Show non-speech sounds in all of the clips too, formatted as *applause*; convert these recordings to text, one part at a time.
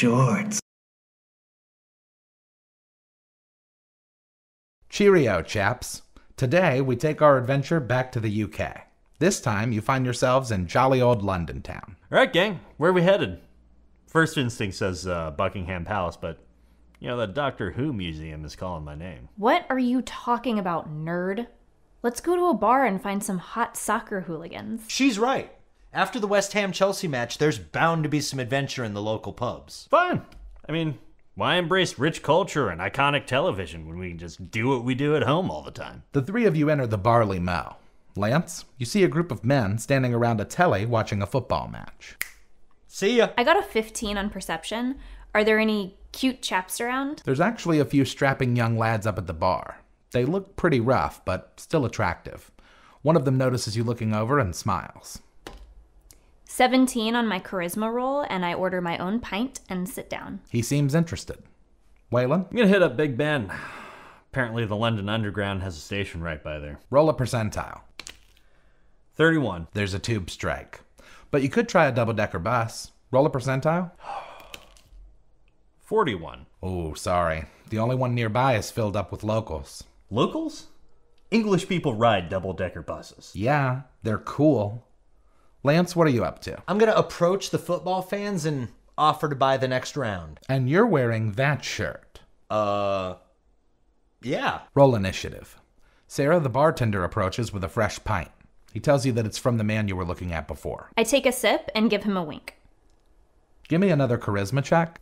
shorts. Cheerio, chaps. Today we take our adventure back to the UK. This time you find yourselves in jolly old London town. All right, gang, where are we headed? First instinct says uh, Buckingham Palace, but you know the Doctor Who museum is calling my name. What are you talking about, nerd? Let's go to a bar and find some hot soccer hooligans. She's right. After the West Ham Chelsea match, there's bound to be some adventure in the local pubs. Fine. I mean, why embrace rich culture and iconic television when we can just do what we do at home all the time? The three of you enter the Barley Mow. Lance, you see a group of men standing around a telly watching a football match. See ya. I got a 15 on perception. Are there any cute chaps around? There's actually a few strapping young lads up at the bar. They look pretty rough, but still attractive. One of them notices you looking over and smiles. 17 on my charisma roll, and I order my own pint and sit down. He seems interested. Waylon, I'm gonna hit up Big Ben. Apparently, the London Underground has a station right by there. roll a percentile. 31. There's a tube strike. But you could try a double decker bus. Roll a percentile. 41. Oh, sorry. The only one nearby is filled up with locals. Locals? English people ride double decker buses. Yeah, they're cool. Lance, what are you up to? I'm gonna approach the football fans and offer to buy the next round. And you're wearing that shirt. Uh, yeah. Roll initiative. Sarah, the bartender, approaches with a fresh pint. He tells you that it's from the man you were looking at before. I take a sip and give him a wink. Give me another charisma check.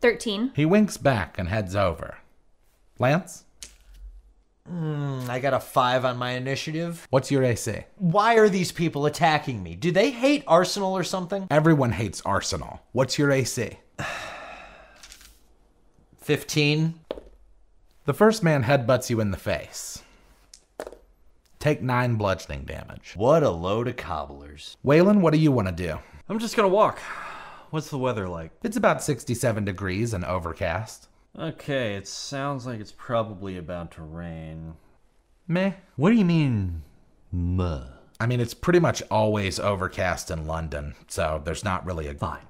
13. He winks back and heads over. Lance, Hmm, I got a five on my initiative. what's your AC? Why are these people attacking me? Do they hate Arsenal or something? Everyone hates Arsenal. What's your AC? *sighs* 15. The first man headbutts you in the face. Take nine bludgeoning damage. What a load of cobblers. Waylon, what do you want to do? I'm just gonna walk. What's the weather like? It's about 67 degrees and overcast. Okay, it sounds like it's probably about to rain. Meh. What do you mean, muh? I mean, it's pretty much always overcast in London, so there's not really a. Fine.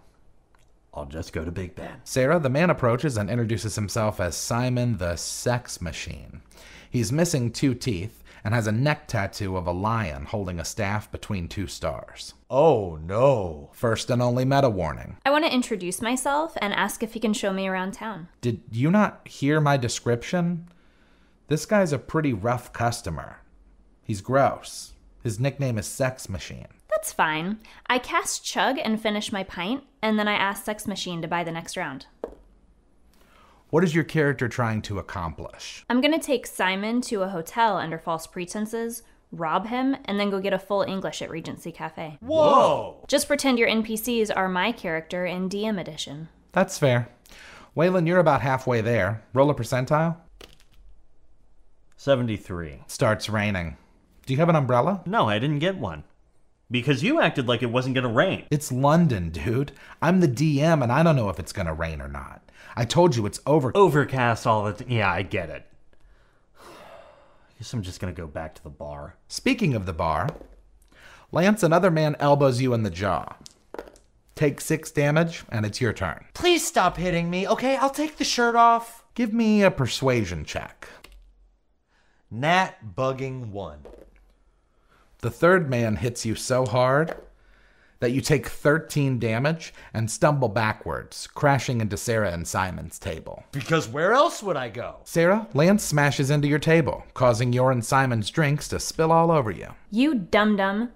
I'll just go to Big Ben. Sarah, the man approaches and introduces himself as Simon the Sex Machine. He's missing two teeth and has a neck tattoo of a lion holding a staff between two stars. Oh no. First and only meta warning. I want to introduce myself and ask if he can show me around town. Did you not hear my description? This guy's a pretty rough customer. He's gross. His nickname is Sex Machine. That's fine. I cast Chug and finish my pint, and then I ask Sex Machine to buy the next round. What is your character trying to accomplish? I'm gonna take Simon to a hotel under false pretenses, rob him, and then go get a full English at Regency Cafe. Whoa. Just pretend your NPCs are my character in DM edition. That's fair. Waylon, you're about halfway there. Roll a percentile. 73. Starts raining. Do you have an umbrella? No, I didn't get one. Because you acted like it wasn't gonna rain. It's London, dude. I'm the DM and I don't know if it's gonna rain or not. I told you it's over. Overcast all the Yeah, I get it. I *sighs* Guess I'm just gonna go back to the bar. Speaking of the bar, Lance, another man elbows you in the jaw. Take six damage and it's your turn. Please stop hitting me, okay? I'll take the shirt off. Give me a persuasion check. Nat bugging one. The third man hits you so hard that you take 13 damage and stumble backwards, crashing into Sarah and Simon's table. Because where else would I go? Sarah, Lance smashes into your table, causing your and Simon's drinks to spill all over you. You dum dum.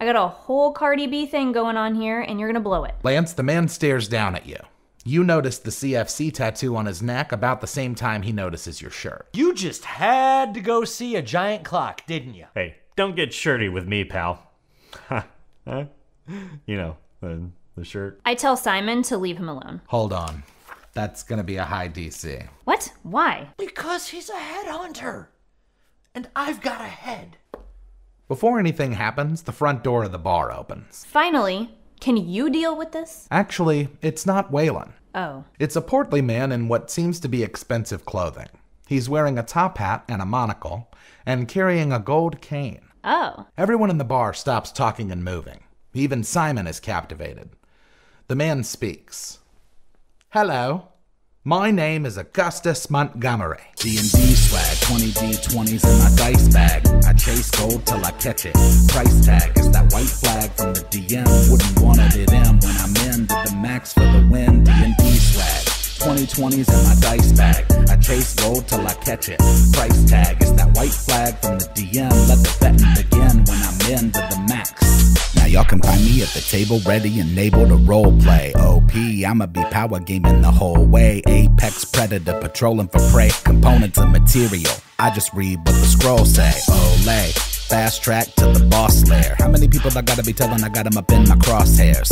I got a whole Cardi B thing going on here, and you're gonna blow it. Lance, the man stares down at you. You notice the CFC tattoo on his neck about the same time he notices your shirt. You just had to go see a giant clock, didn't you? Hey, don't get shirty with me, pal. *laughs* huh? You know, the, the shirt. I tell Simon to leave him alone. Hold on. That's gonna be a high DC. What? Why? Because he's a headhunter. And I've got a head. Before anything happens, the front door of the bar opens. Finally, can you deal with this? Actually, it's not Waylon. Oh. It's a portly man in what seems to be expensive clothing. He's wearing a top hat and a monocle, and carrying a gold cane. Oh. Everyone in the bar stops talking and moving. Even Simon is captivated. The man speaks. Hello. My name is Augustus Montgomery. D&D swag, 20 D20s in my dice bag. I chase gold till I catch it. Price tag is that white flag from the DM. Wouldn't want it at M when I'm in. Did the max for the win. D&D swag. 2020s in my dice bag. I chase gold till I catch it. Price tag is that white table ready and able to role play. OP, I'ma be power gaming the whole way. Apex predator patrolling for prey. Components and material. I just read what the scrolls say. Olay. Fast track to the boss lair. How many people I gotta be telling I got 'em up in my crosshairs?